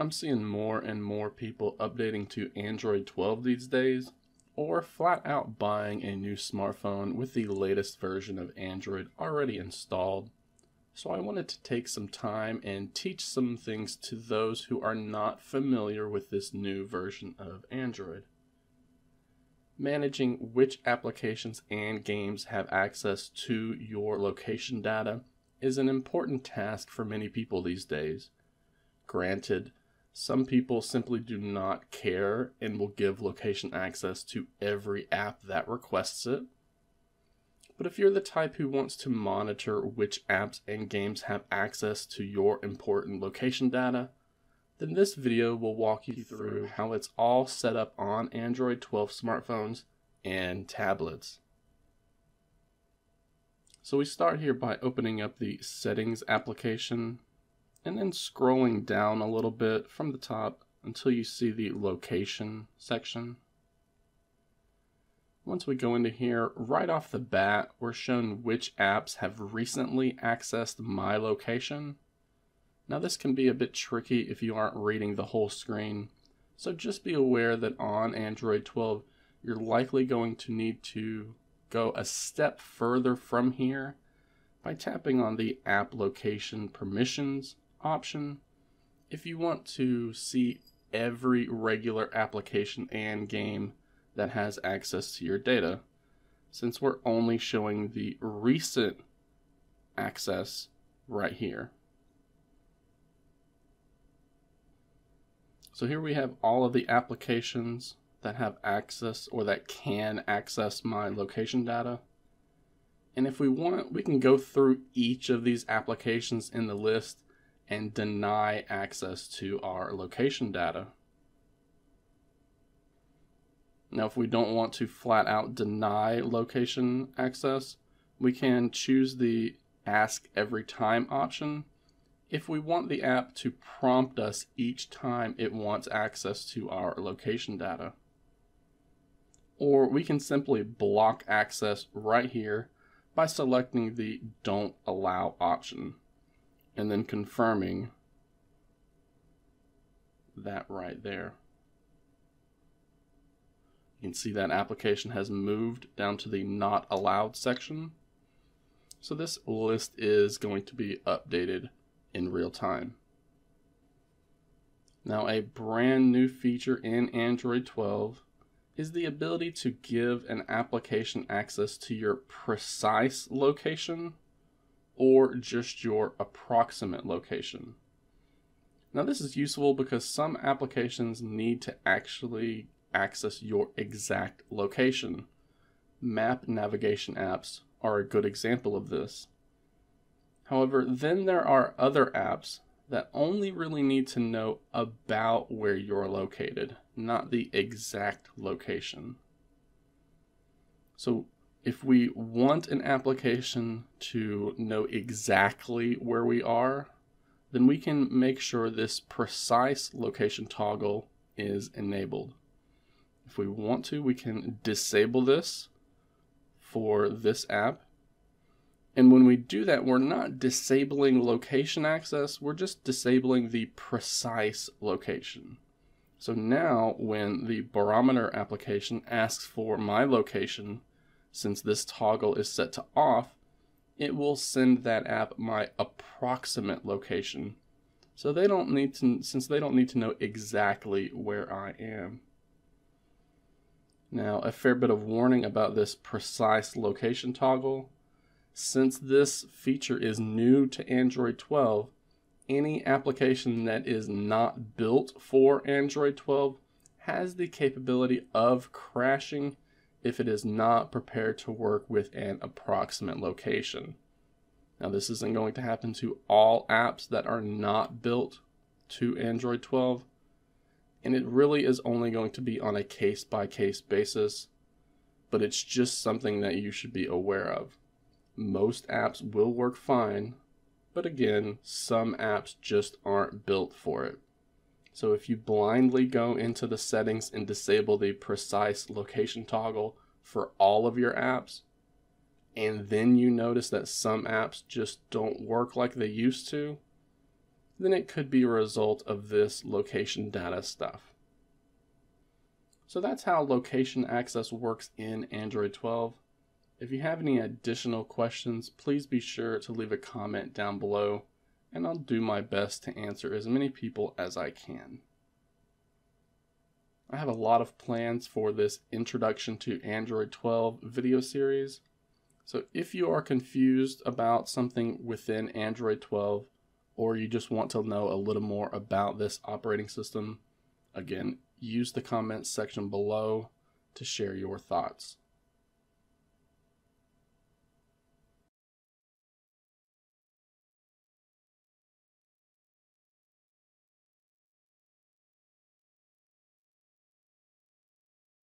I'm seeing more and more people updating to Android 12 these days, or flat out buying a new smartphone with the latest version of Android already installed. So I wanted to take some time and teach some things to those who are not familiar with this new version of Android. Managing which applications and games have access to your location data is an important task for many people these days. Granted, some people simply do not care and will give location access to every app that requests it. But if you're the type who wants to monitor which apps and games have access to your important location data, then this video will walk you through how it's all set up on Android 12 smartphones and tablets. So we start here by opening up the settings application and then scrolling down a little bit from the top until you see the location section. Once we go into here, right off the bat, we're shown which apps have recently accessed my location. Now this can be a bit tricky if you aren't reading the whole screen, so just be aware that on Android 12, you're likely going to need to go a step further from here by tapping on the app location permissions option, if you want to see every regular application and game that has access to your data, since we're only showing the recent access right here. So here we have all of the applications that have access or that can access my location data. And if we want, we can go through each of these applications in the list and deny access to our location data. Now, if we don't want to flat out deny location access, we can choose the ask every time option if we want the app to prompt us each time it wants access to our location data. Or we can simply block access right here by selecting the don't allow option and then confirming that right there. You can see that application has moved down to the not allowed section. So this list is going to be updated in real time. Now a brand new feature in Android 12 is the ability to give an application access to your precise location or just your approximate location. Now this is useful because some applications need to actually access your exact location. Map navigation apps are a good example of this. However, then there are other apps that only really need to know about where you're located, not the exact location. So if we want an application to know exactly where we are, then we can make sure this precise location toggle is enabled. If we want to, we can disable this for this app. And when we do that, we're not disabling location access, we're just disabling the precise location. So now when the barometer application asks for my location, since this toggle is set to off, it will send that app my approximate location. So they don't need to, since they don't need to know exactly where I am. Now, a fair bit of warning about this precise location toggle. Since this feature is new to Android 12, any application that is not built for Android 12 has the capability of crashing if it is not prepared to work with an approximate location. Now, this isn't going to happen to all apps that are not built to Android 12, and it really is only going to be on a case by case basis, but it's just something that you should be aware of. Most apps will work fine, but again, some apps just aren't built for it. So if you blindly go into the settings and disable the precise location toggle for all of your apps, and then you notice that some apps just don't work like they used to, then it could be a result of this location data stuff. So that's how location access works in Android 12. If you have any additional questions, please be sure to leave a comment down below and I'll do my best to answer as many people as I can. I have a lot of plans for this Introduction to Android 12 video series. So if you are confused about something within Android 12 or you just want to know a little more about this operating system, again, use the comments section below to share your thoughts.